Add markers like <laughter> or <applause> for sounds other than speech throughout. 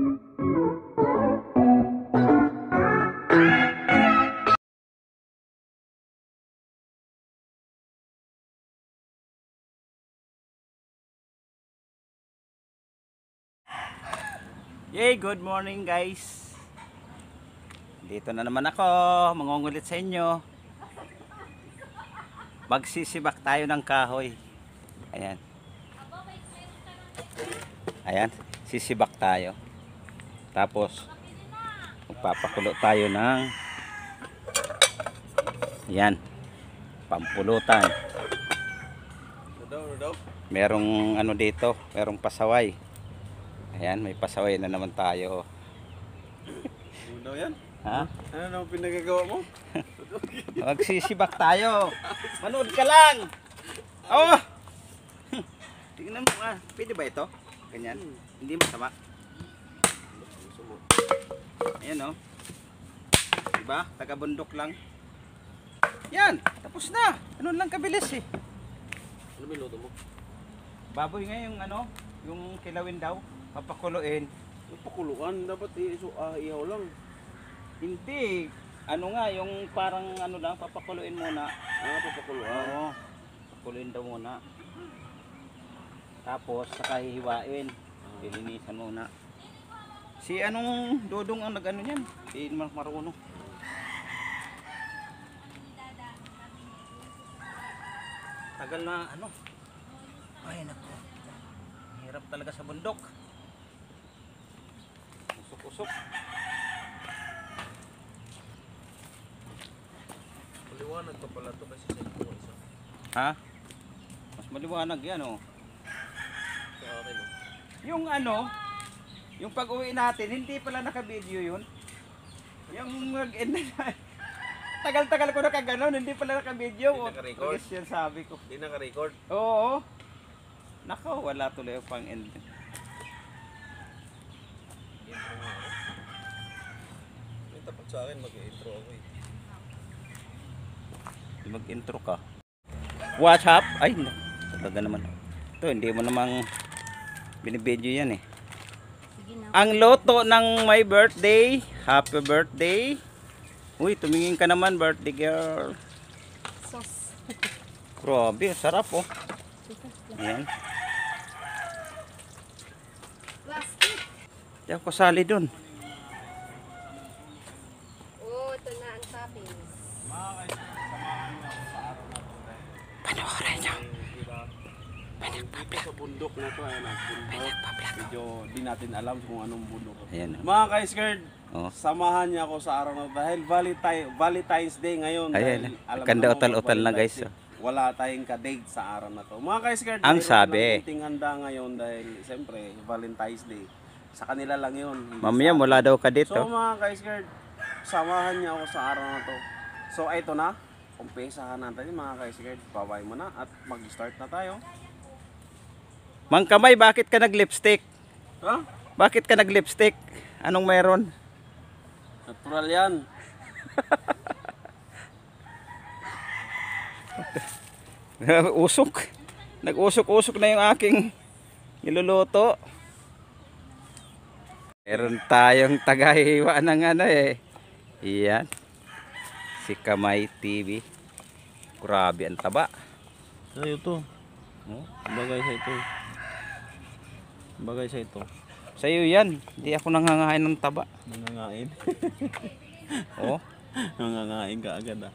Yay, good morning guys. Dito na naman ako, mangungulit sa inyo. Magsisibak tayo ng kahoy. Ayan. Ayan, sisibak tayo. Tapos magpapakulo tayo ng Ayan. Pampulutan. Merong ano dito, merong pasaway. Ayan, may pasaway na naman tayo. Ano yan? Ha? Ano naman pinagagawa mo? <laughs> Magsisibak tayo. Manood ka lang. Oh! <laughs> Tingnan mo nga. Pwede ba ito? Ganyan. Hindi masama. Ayan oh. Diba? Taga bundok lang. Yan. Tapos na. Ganun lang kabilis eh. Ano minuto mo? Baboy nga yung ano, yung kilawin daw. Papakuluin. Yung pakuluan, dapat iso, ah, ihaw lang. Hindi. Ano nga, yung parang ano lang, papakuluin muna. Ah, papakuluan. Oo. Pakuluin daw muna. Tapos, saka hihiwain. Lilinisan muna. Si anong dodong ang nag-ano niyan? Si Mar Marunong. Tagal na ano. Ay nako. Hirap talaga sa bundok. Usok-usok. Maliwanag pa pala to kasi sa ito. Ha? Mas maliwanag yan oh. Sa akin oh. Yung ano, yung pag-uwi natin, hindi pala naka-video yun. Yung mag-end na <laughs> Tagal-tagal ko na kaganon, hindi pala naka-video. Hindi naka-record? Yes, yan sabi ko. Hindi naka-record. Oo. Nako, wala tuloy yung pang-end. Ako. May tapat sa akin, mag-intro ako eh. Mag-intro ka. What's up? Ay. Talaga naman. Ito, hindi mo namang binibideo yan eh. Ang loto ng my birthday. Happy birthday. Uy, tumingin ka naman, birthday girl. Sauce. Grabe, sarap oh. Ayan. Plastic. Di ako sali dun. Oh, ito na ang toppings. Panoorin nyo. Dito sa bundok na to, ayan ah, bundok. Medyo di natin alam kung anong bundok. Ayan oh. Mga ka-skirt, Oh. samahan niya ako sa araw na to dahil Valentine, Valentine's Day ngayon. Ayan, dahil alam ganda naman utal-utal na, Valentine's guys, Day. Wala tayong ka-date sa araw na to. Mga ka-skirt, Ang sabi. ng kunting handa ngayon dahil siyempre Valentine's Day. Sa kanila lang yun. hindi Mamaya sa mula atin. daw ka So dito. mga ka-skirt, samahan niya ako sa araw na to. So ito na, umpisahan natin mga ka-skirt. Babay mo na at mag-start na tayo. Mang Kamay, bakit ka nag-lipstick? Ha? Bakit ka nag-lipstick? Anong meron? Natural yan. <laughs> Usok. Nag-usok-usok na yung aking niluluto. Meron tayong tagahiwa ng ano eh. Iyan. Si Kamay TV. Grabe ang taba. Sa'yo to. Oh. Bagay sa ito. Bagay sa ito. Sa'yo yan. Hindi ako nangangain ng taba. Nangangain. <laughs> Oh. Nangangain ka agad ah.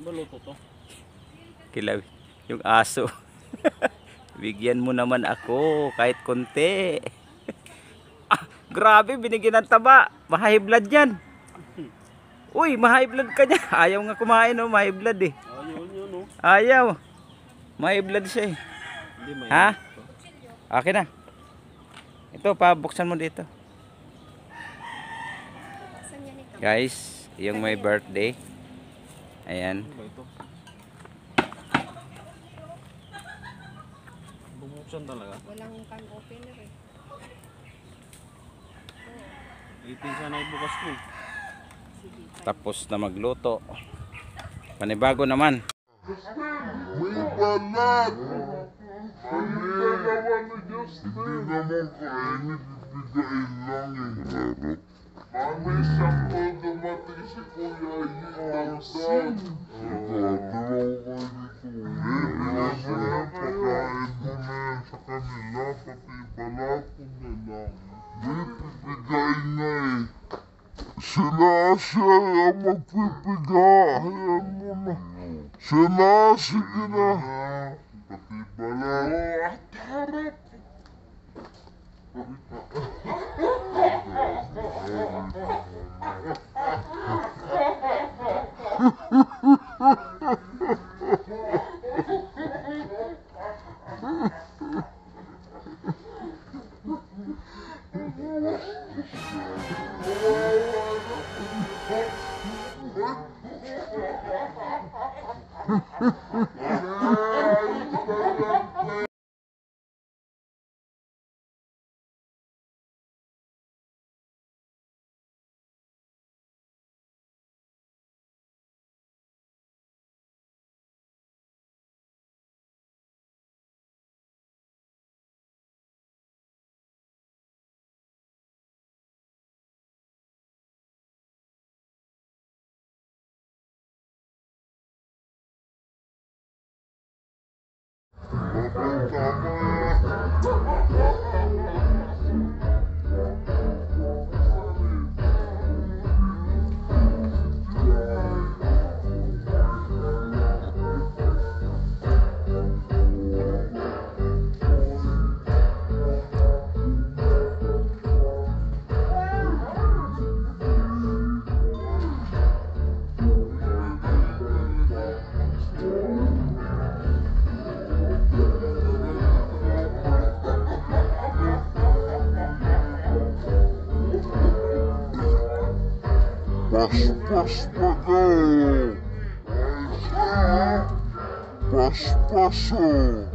Baluto to. Kilaw. Yung aso. <laughs> Bigyan mo naman ako kahit konti. <laughs> ah, grabe, binigyan ng taba. Mahay blood yan. Uy, mahay blood ka niya. <laughs> Ayaw nga kumain, no? Mahay blood eh. Oh, yun yun oh. Ayaw. Mahay blood siya eh. Hindi may. Ha? Akin na. Ito, pabuksan mo dito. Guys, yung may birthday. Ayan. Bumuksan talaga. Walang can opener eh. 18 sana ibukas ko eh. Tapos na magluto. Panibago naman. May balat! Ano dalawa ni Justin? Hindi naman kainit, ibigay lang eh. Mami, sakto dumating si Kuya Yitagdag. Ikadalaw kayo ang magpipigay. Ayan mo na. Sila, sige na. Pati balat. At harap. Ha ha ha ha ha ha! favor. Pa daw. Pas-pas oh.